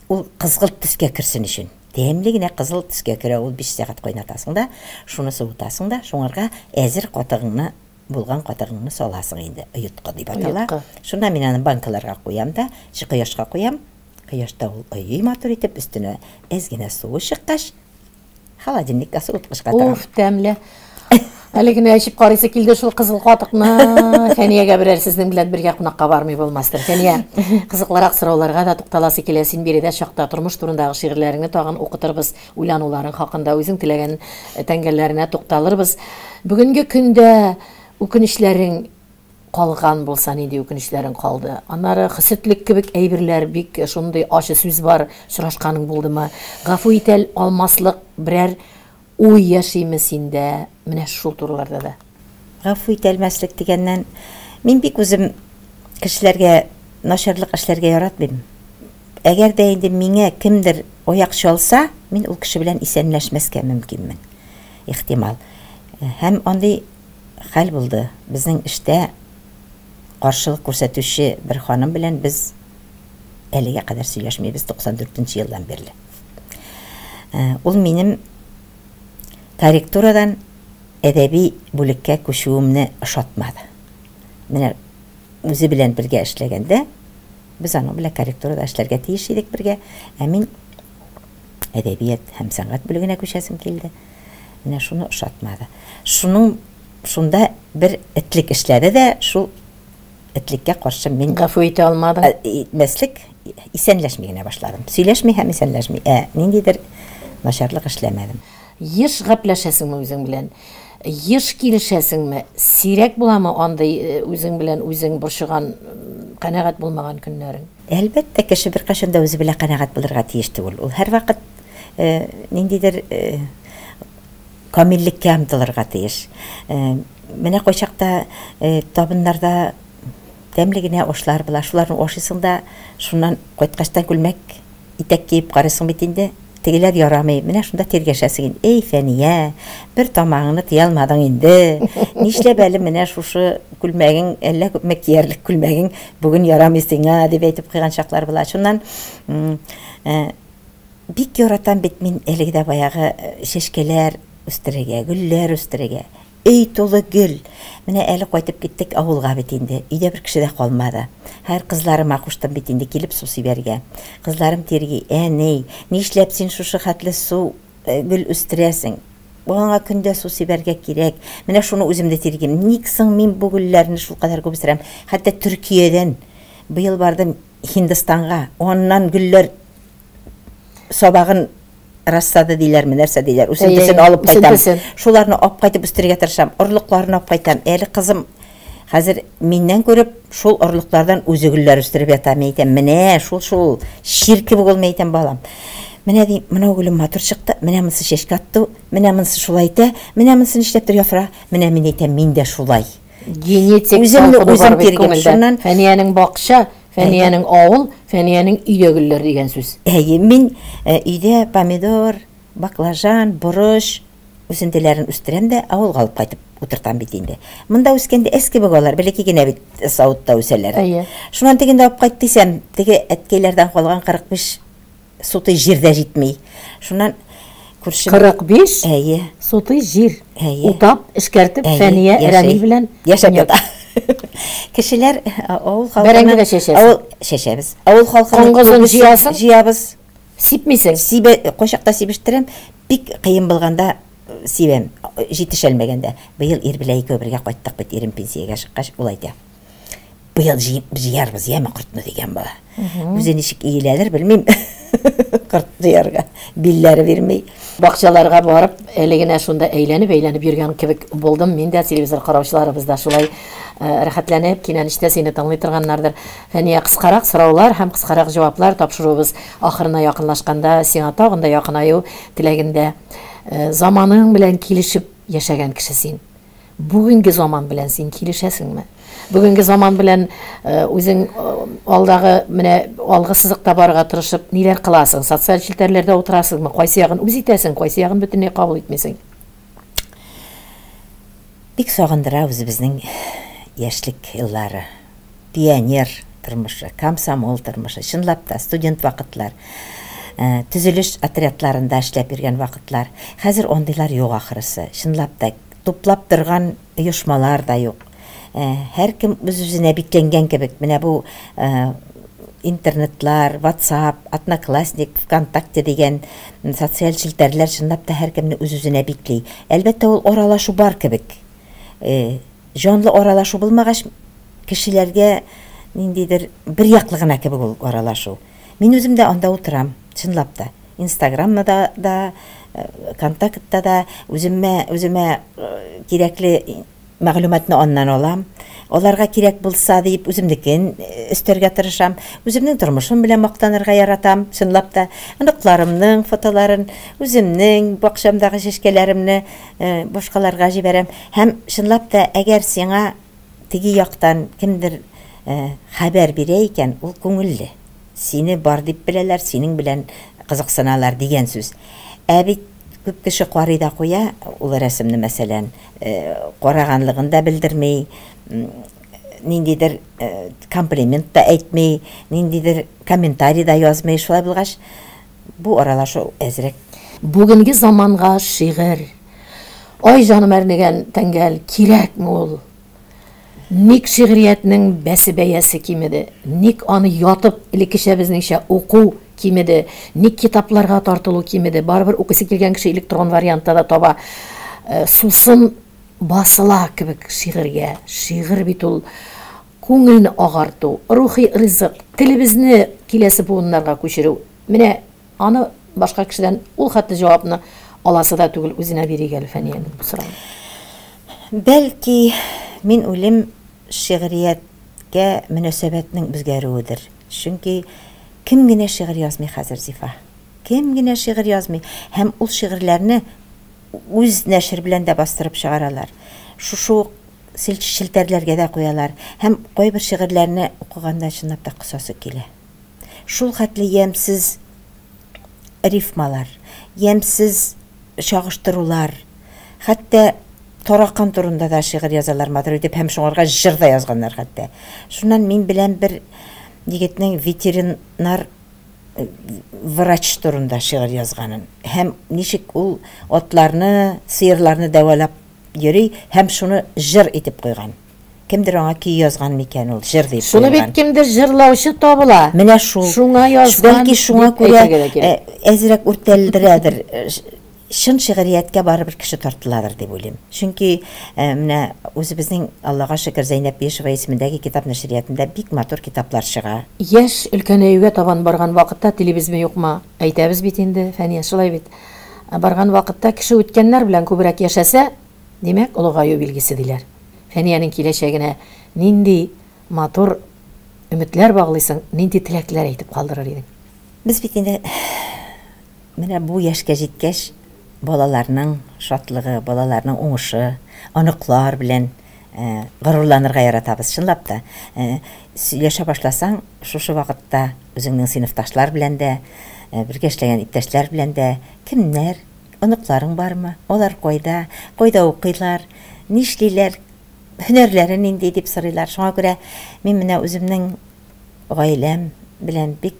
Ул кызгылт төскә керсен өчен. Тәмле генә кызыл төскә керә ул 5 сәгать кайнатасың да, шуны суытасың да, шуңарга әзер катыгыңны булган катыгыңны саласың инде ыйытка дип атала. Шунда мин аны банкаларга куям да, чи кояшка куям. Кояшта ул ыйый матур итеп өстенә әз генә суы чыккач, холодильникка суыткычка тыгам. Уф, тәмле. Әле генә эчеп карыйсы килде шул кызыл катыкны. Фәниягә берәр сезнең белән бергә кунакка бармый булмастыр. Фәния, кызыклырак сорауларга да тукталасы килә. Син биредә чакта тормыш турындагы шигырьләреңне тагын укытырбыз, уйлануларың хакында үзең теләгән тәңгәлләренә тукталырбыз. Бүгенге көндә үкенечләрең калган булса нинди үкенечләрең калды? Аннары хисетлек кебек әйберләр бик шундый ачы сүз бар, сорашканың булдымы? Гафу итәл алмаслык берәр уй яшиме синдә? Менә шул турыларда да. Гафу итәлмәслек дигәннән, мин бик үзем кешеләргә начарлык эшләргә яратмыйм. Әгәр дә инде миңа кемдер аяк чалса, мин ул кеше белән исәнләшмәскә мөмкинмен. Ихтимал. Э, Һәм андый хәл булды. Безнең эштә каршылык күрсәтүче бер ханым белән без әлегә кадәр сөйләшмәйбез 94 елдан бирле. Э, Ул минем корректурадан әдәби бүлеккә күчүемне ошатмады. Менә үзе белән бергә эшләгәндә, без аның белән корректурада эшләргә тиеш идек бергә, ә мин әдәбият һәм сәнгать бүлегенә күчәсем килде. Менә шуны ошатмады. Шуның шунда бер этлек эшләде дә, шул этлеккә каршы мин Гафу итә алмадың. Исәнләшми генә башладым. Сөйләшми һәм исәнләшми. Ә, ниндидер начарлык эшләмәдем. Еш гәпләшәсеңме үзең белән? Еш килешәсеңме? Сирәк буламы андый э, үзең белән үзең борчыган, канәгать булмаган көннәрең? Әлбәттә, кеше бер кашын да үзе белән канәгать булырга тиеш түгел. Ул һәр вакыт ниндидер камиллеккә омтылырга тиеш. Менә кайчакта табыннарда тәмле генә ашлар була. Шуларны ашыйсың да, шуннан кайткачтан күлмәк итәк киеп карыйсың бит инде. Тегеләр ярамый. Менә шунда тиргәшәсең инде. Эй, Фәния, бер тамагыңны тыя алмадың инде. <laughs> Нишләп әле менә шушы күлмәгең, әллә күпме киярлек күлмәгең бүген ярамый сиңа дип әйтеп куйган чаклар була. Шуннан э, бик яратам бит мин әлеге дә баягы чәчкәләр үстерергә, гөлләр үстерергә. Өй тулы гөл. Менә әле кайтып киттек авылга бит инде. Өйдә бер кеше дә калмады. Һәр кызларыма куштым бит инде килеп су сибәргә. Кызларым тирги, "Әней, нишләп син шушы хәтле су гөл үстерәсең?" Буңа көндә су сибәргә кирәк. Менә шуны үзем дә тиргим. Ник соң мин бу шул кадәр күп үстерәм? Хәтта Төркиядән быел бардым Һиндстанга. Оннан гөлләр сабагын рассады диләрме, нәрсә диләр, үсентесен Әйе, алып үсентесен. Шуларны алып кайтып үстерергә тырышам. Орлыкларны алып кайтам. Әле кызым хәзер миннән күреп шул орлыклардан үзе гөлләр үстереп ята. Мен әйтәм, менә шул шул шир кебек ул мен балам. Менә ди, менә гөлем матур чыкты, менә монсы чәчкә атты, менә монсы шулай итә, менә монсы нишләптер яфра, менә мин әйтәм, мин дә шулай. Генетик бар бит тиргәп, күңелдә. шуннан- Фәниянең бакча, Фәниянең авыл, Фәниянең өйдә гөлләр дигән сүз. Әйе, мин э, өйдә помидор, баклажан, борыш үсентеләрен үстерәм дә авылга алып кайтып утыртам бит инде. Монда үскәндә эске алар, бәләки генә бит Саутта үсәләр. Әйе. Шуннан тегендә алып кайт дисәм, теге әткәйләрдән калган 45 суты җирдә җитми. Шуннан күршем 45 Әйе. суты жир. Әйе. Утап, эшкәртеп, Фәния. Рәмил белән яшәп ята. <laughs> Дә чәчәсең? Авыл чәчәбез. Авыл халкының Коңгызын күбесе җыясың? Җыябыз. Сипмисең. Сибе кошакта сибештерәм. Бик кыен булганда э, сибәм. Җитешәлмәгәндә. Быел ир белән икәү бергә кайттык бит ирем пенсиягә чыккач ул әйтә. Быел җыеп җыярбыз яме кортны дигән була. Үзе ничек иеләдер белмим. <laughs> Корт җыярга билләре бирми. Бакчаларга барып, әле генә шунда әйләнеп, әйләнеп йөргән кебек булдым. Мин дә телевизор караучыларыбыз да шулай э, рәхәтләнеп, кинәнештә сине тыңлый торганнардыр. Фәния кыскарак сораулар һәм кыскарак җаваплар тапшырубыз ахырына якынлашканда, сиңа тагын да якынаю теләгендә э, заманың белән килешеп яшәгән кеше син. Бүгенге заман белән син килешәсеңме? Бүгенге заман белән үзең э, алдагы менә алгы сызыкта барырга тырышып ниләр кыласың социаль челтәрләрдә утырасыңмы кайсы ягын үз итәсең кайсы ягын бөтенләй кабул итмисең бик сагындыра үзебезнең яшьлек еллары пионер тормышы комсомол тормышы чынлап та студент вакытлар төзелеш отрядларында эшләп йөргән вакытлар хәзер ондыйлар юк ахрысы чынлап та туплап торган оешмалар да юк. Һәркем үз үзенә бикләнгән кебек менә бу интернетлар whatsapp одноклассник вконтакте дигән социаль челтәрләр чынлап та һәркемне үз үзенә бикли әлбәттә ул аралашу бар кебек җанлы аралашу булмагач кешеләргә ниндидер бер яклы гына кебек ул аралашу мин үзем дә анда утырам чынлап та инстаграмда да контактта да үземә үземә кирәкле мәгълүматны аннан алам аларга кирәк булса дип үземнекен өстәргә тырышам. Үземнең тормышым белән мактанырга яратам чынлап та. Фотоларын үземнең бакчамдагы чәчкәләремне э, башкаларга җибәрәм. Һәм чынлап та әгәр сиңа теге яктан кемдер э, хәбәр бирә икән ул күңелле. Сине бар дип беләләр синең белән кызыксыналар дигән сүз. Ә бит күп кеше карый да куя ул рәсемне мәсәлән э, караганлыгын да белдерми м, ниндидер э, комплимент та әйтми ниндидер комментарий да язмый шулай булгач бу аралашу әзрәк. Бүгенге заманга шигырь. Ай җаным әрнегән тәңгәл кирәкме ул? Ник шигъриятның бәсе бәясе кимеде? Ник аны ятып элеккечә безнеңчә уку кимеде ник китапларга тартылу кимеде барыбер укыйсы килгән кеше электрон вариантта да таба Э, сусын басыла кебек шигырьгә шигырь бит ул күңелне агарту рухи ризык телебезне киләсе буыннарга күчерү менә аны башка кешедән ул хәтле җавапны аласы да түгел үзенә бирик әле фәниянең бу сорауны бәлки мин уйлыйм шигърияткә мөнәсәбәтнең үзгәрүедер чөнки кем генә шигырь язмый хәзер зифа кем генә шигырь язмый һәм ул шигырьләрне үз нәшер белән дә бастырып чыгаралар шушы челтәрләргә дә куялар һәм кайбер шигырьләрне укыганда чынлап та кысасы килә шул хәтле ямьсез рифмалар ямьсез чагыштырулар хәтта таракан турында да шигырь язалар матур итеп һәм шуңарга җыр да язганнар хәтта шуннан мин белән бер егетнең ветеринар э, врач турында шигырь язганын һәм ничек ул атларны сыерларны дәвалап йөри һәм шуны җыр итеп куйган. Кемдер аңа көй язган микән ул җыр дип шуны бит кемдер җырлаучы табыла. Менә шул. Шуңа язган бәлки шуңа күрә ә, әзрәк үртәлдерәдер Шын шигърияткә барыбер кеше тартыладыр дип уйлыйм чөнки ә, менә үзебезнең аллага шөкер зәйнәп биешева исемендәге китап нәшриятында бик матур китаплар чыга Яшь өлкәнәюгә табан барган вакытта телебезме юкмы? Әйтәбез бит инде, Фәния, шулай бит. Барган вакытта кеше үткәннәр белән күбрәк яшәсә, димәк, олыгаю билгесе диләр. Фәниянең киләчәгенә нинди матур өметләр баглыйсың, нинди теләкләр әйтеп калдырыр идең? без бит инде менә бу яшькә җиткәч балаларның шатлыгы балаларның уңышы оныклар белән ә, горурланырга яратабыз. Чынлап та Ә, сөйләшә башласаң шушы вакытта үзеңнең сыйныфташлар белән дә ә, бергә эшләгән иптәшләр белән дә кемнәр оныкларың бармы? Алар кайда? Кайда укыйлар? Нишлиләр һөнәрләре нинди? дип сорыйлар. Шуңа күрә мин менә үземнең гаиләм белән бик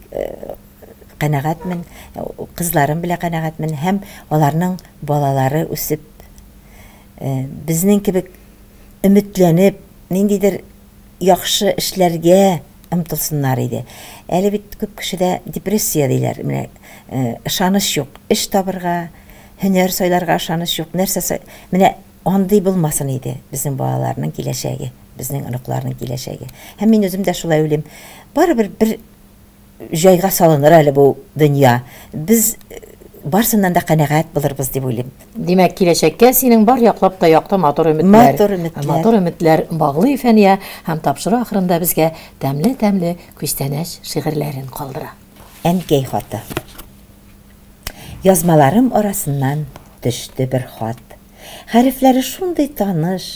э, кәнәгатьмен э, кызларым белән кәнәгатьмен һәм аларның балалары үсеп э, безнең кебек өметләнеп ниндидер яхшы эшләргә омтылсыннар иде. Әле бит күп кешедә депрессия диләр. Менә э, ышаныч юк. Эш табырга һөнәр сайларга ышаныч юк. Нәрсә менә андый булмасын иде безнең балаларның киләчәге безнең оныкларның киләчәге. Һәм мин үзем дә шулай уйлыйм. Барыбер бер җайга салыныр әле бу дөнья без э, барсыннан да кәнәгать булырбыз дип уйлыйм Димәк, киләчәккә синең бар яклап та якты матур өметләр. Матур өметләр. Матур өметләр баглый Фәния һәм тапшыру ахырында безгә тәмле-тәмле күстәнәч шигырьләрен калдыра. әнкәй хаты язмаларым арасыннан төште бер хат хәрефләре шундый таныш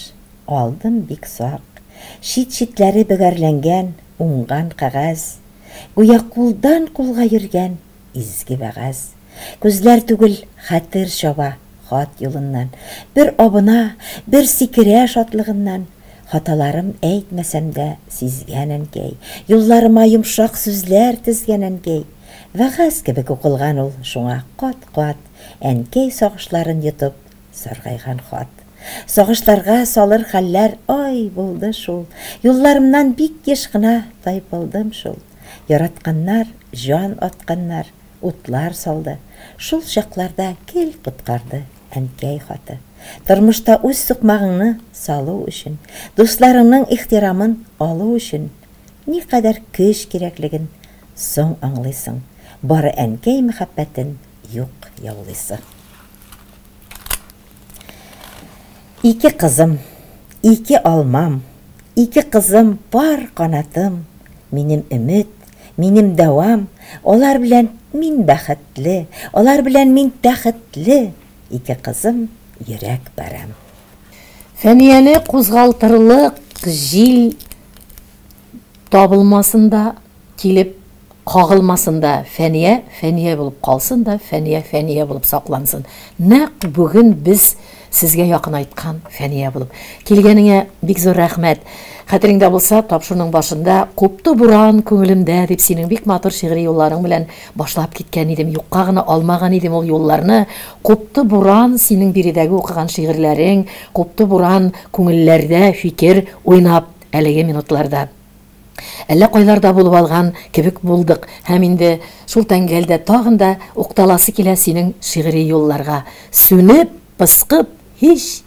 алдым бик сак шит шитләре бөгәрләнгән уңган кәгазь Гүя кулдан кулга йөргән изге вәгазь күзләр түгел хәтер чаба хат юлыннан бер абына бер сикерә шатлыгыннан хаталарым әйтмәсәм дә сизгән әнкәй юлларыма йомшак сүзләр тезгән әнкәй вәгазь кебек укылган ул шуңа кат кат әнкәй сагышларын йотып саргайган хат Сағышларға салыр хәлләр ай булды шул. Юлларымнан бик еш кына тайпылдым шул. Яратканнар, жан атканнар, утлар салды. Шул чакларда кел куткарды әнкәй хаты. Тормышта үз суқмағыңны салу өчен, дусларыңның ихтирамын алу өчен ни кадәр көч кирәклеген соң аңлыйсың. Бары әнкәй мәхәббәтен юк яулыйсың. Ике қызым, ике алмам, ике қызым бар қанатым, минем үміт, минем дәвам, олар белән мин бәхетле, олар белән мин тәхетле, ике қызым йөрәк барам. Фәнияне кузгалтырлык җил табылмасында килеп кагылмасында фәния фәния булып калсын да фәния фәния булып саклансын. Нәкъ бүген без сезгә якын айткан фәния булып. Килгәнеңә бик зур рәхмәт. Хәтереңдә булса тапшырның башында купты буран күңелемдә дип синең бик матур шигъри юлларың белән башлап киткән идем юкка гына алмаган идем ул юлларны. Купты буран синең биредәге укыган шигырьләрең купты буран күңелләрдә фикер уйнап әлеге минутларда. Әллә кайларда булып алган кебек булдык һәм инде шул тәңгәлдә тагын да укталасы килә синең шигъри юлларга. Пысқып һич.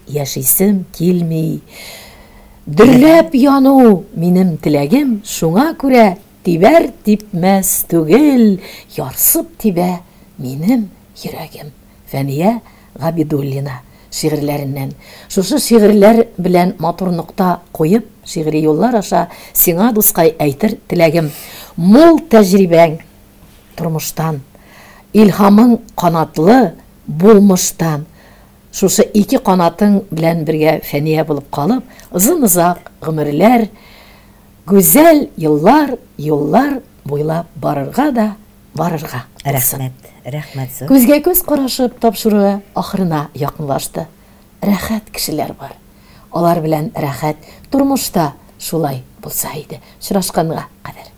Дөрләп яну минем теләгем, шуңа күрә тибәр типмәс түгел, ярсып тибә минем йөрәгем. Фәния Габидуллина шигырьләреннән. Шушы шигырьләр белән матур нукта куеп, шигъри юллар аша сиңа дускай әйтер теләгем. Мул тәҗрибәң тормыштан, илһамың канатлы булмыштан, шушы ике канатың белән бергә фәния булып калып, озын-озак гомерләр, гүзәл еллар, юллар буйлап барырга да барырга. Рәхмәт, рәхмәт. Күзгә күз карашып тапшыруы ахырына якынлашты. Рәхәт кешеләр бар. Алар белән рәхәт тормышта шулай булса иде. Шырашканга кадәр.